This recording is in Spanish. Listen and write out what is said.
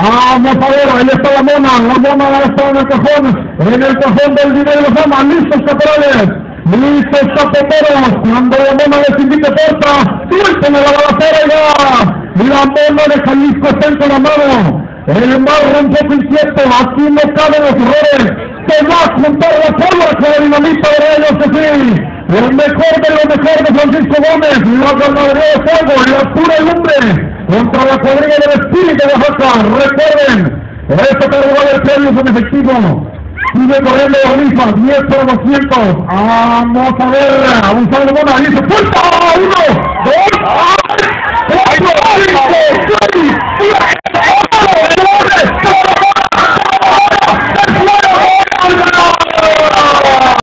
Vamos a ver, ahí está la mona, la mona está en el cajón, en el cajón del dinero de fama, listos caporales, listos capoteros, cuando la mona les invite porta, suelten la balacera ya, la mona de Jalisco está en la mano, el mar un poco inquieto, aquí no caben los errores, te va a juntar la pólvora con la dinamita de ellos, que sí, el mejor de lo mejor de Francisco Gómez, la ganadería de fuego, la pura lumbre, contra la cuadrilla del espíritu de Oaxaca. Recuerden, esto que rival el premio en efectivo. Sigue corriendo la rifa, 10 por 200. Vamos a ver, abusado de Mona, dice, ¡puerta! ¡Uno!